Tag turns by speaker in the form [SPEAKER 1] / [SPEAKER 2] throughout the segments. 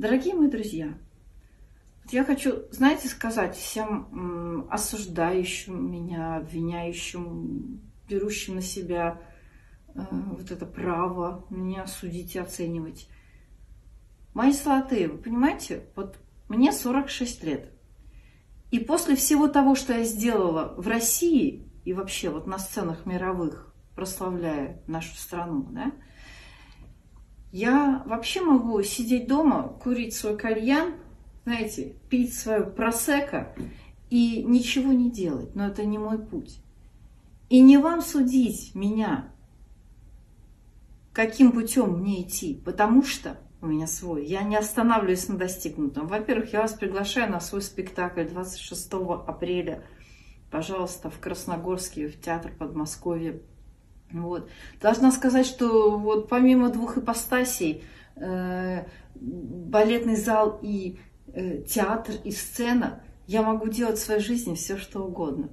[SPEAKER 1] Дорогие мои друзья, я хочу, знаете, сказать всем осуждающим меня, обвиняющим, берущим на себя э, вот это право меня судить и оценивать. Мои золотые, вы понимаете, вот мне 46 лет. И после всего того, что я сделала в России и вообще вот на сценах мировых, прославляя нашу страну, да, я вообще могу сидеть дома, курить свой кальян, знаете, пить свою просека и ничего не делать. Но это не мой путь. И не вам судить меня, каким путем мне идти, потому что у меня свой. Я не останавливаюсь на достигнутом. Во-первых, я вас приглашаю на свой спектакль 26 апреля. Пожалуйста, в Красногорске, в театр Подмосковья. Вот. Должна сказать, что вот помимо двух ипостасей, э, балетный зал и э, театр, и сцена, я могу делать в своей жизни все, что угодно.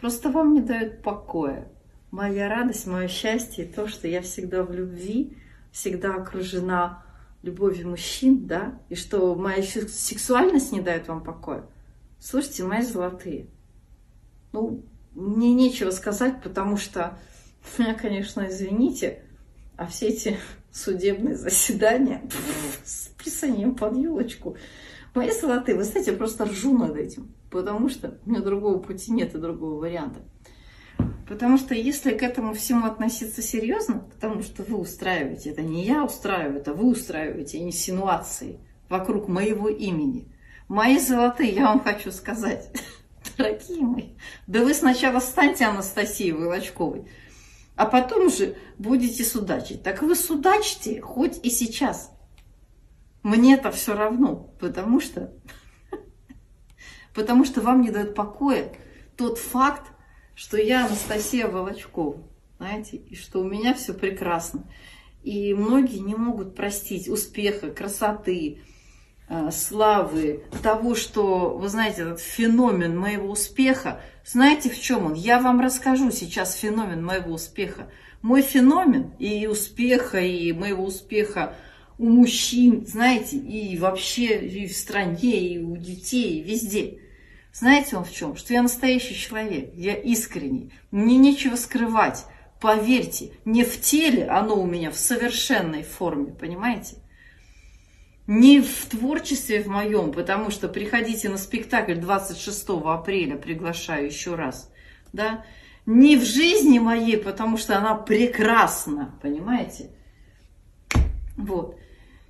[SPEAKER 1] Просто вам не дает покоя. Моя радость, мое счастье, то, что я всегда в любви, всегда окружена любовью мужчин, да, и что моя сексуальность не дает вам покоя. Слушайте, мои золотые, ну, мне нечего сказать, потому что меня, конечно, извините, а все эти судебные заседания с писанием под елочку. Мои золотые, вы знаете, я просто ржу над этим, потому что у меня другого пути нет и другого варианта. Потому что если к этому всему относиться серьезно, потому что вы устраиваете, это не я устраиваю, это вы устраиваете инсинуации вокруг моего имени. Мои золотые, я вам хочу сказать, дорогие мои, да вы сначала станьте Анастасией Волочковой, а потом уже будете судачить. Так вы судачьте хоть и сейчас. Мне-то все равно, потому что, потому что вам не дает покоя тот факт, что я Анастасия Волочкова, знаете, и что у меня все прекрасно. И многие не могут простить успеха, красоты, славы, того, что, вы знаете, этот феномен моего успеха – знаете, в чем он? Я вам расскажу сейчас феномен моего успеха. Мой феномен и успеха, и моего успеха у мужчин, знаете, и вообще и в стране, и у детей, и везде. Знаете он в чем? Что я настоящий человек, я искренний, мне нечего скрывать. Поверьте, не в теле оно у меня в совершенной форме, понимаете? Не в творчестве в моем, потому что приходите на спектакль 26 апреля, приглашаю еще раз, да, не в жизни моей, потому что она прекрасна, понимаете? Вот.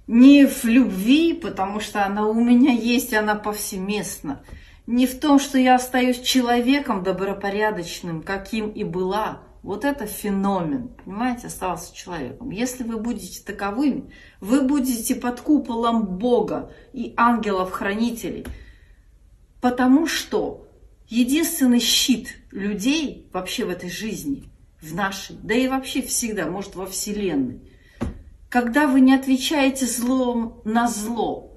[SPEAKER 1] Не в любви, потому что она у меня есть, она повсеместна. Не в том, что я остаюсь человеком добропорядочным, каким и была, вот это феномен, понимаете, остался человеком. Если вы будете таковыми, вы будете под куполом Бога и ангелов-хранителей. Потому что единственный щит людей вообще в этой жизни, в нашей, да и вообще всегда, может, во Вселенной, когда вы не отвечаете злом на зло,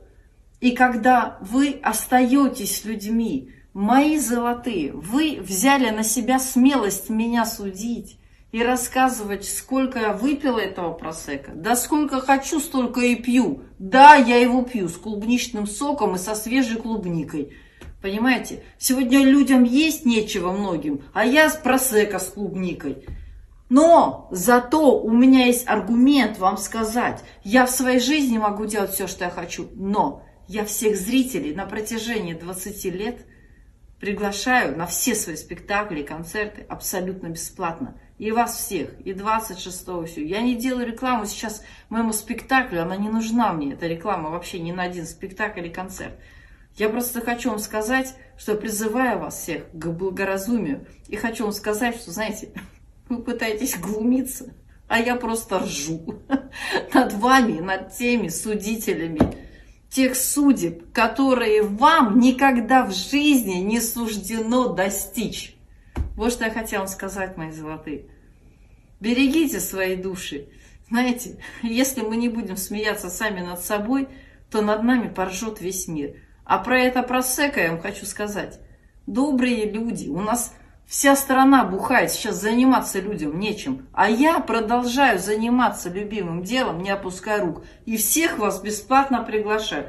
[SPEAKER 1] и когда вы остаетесь людьми, Мои золотые, вы взяли на себя смелость меня судить и рассказывать, сколько я выпила этого просека. Да сколько хочу, столько и пью. Да, я его пью с клубничным соком и со свежей клубникой. Понимаете? Сегодня людям есть нечего многим, а я с просека с клубникой. Но зато у меня есть аргумент вам сказать. Я в своей жизни могу делать все, что я хочу. Но я всех зрителей на протяжении 20 лет – Приглашаю на все свои спектакли и концерты абсолютно бесплатно. И вас всех, и 26-го все. Я не делаю рекламу сейчас моему спектаклю, она не нужна мне, эта реклама вообще ни на один спектакль или концерт. Я просто хочу вам сказать, что призываю вас всех к благоразумию. И хочу вам сказать, что, знаете, вы пытаетесь глумиться, а я просто ржу над вами, над теми судителями, тех судеб, которые вам никогда в жизни не суждено достичь. Вот что я хотела сказать, мои золотые. Берегите свои души. Знаете, если мы не будем смеяться сами над собой, то над нами поржет весь мир. А про это просека я вам хочу сказать. Добрые люди, у нас Вся страна бухает, сейчас заниматься людям нечем. А я продолжаю заниматься любимым делом, не опуская рук. И всех вас бесплатно приглашаю.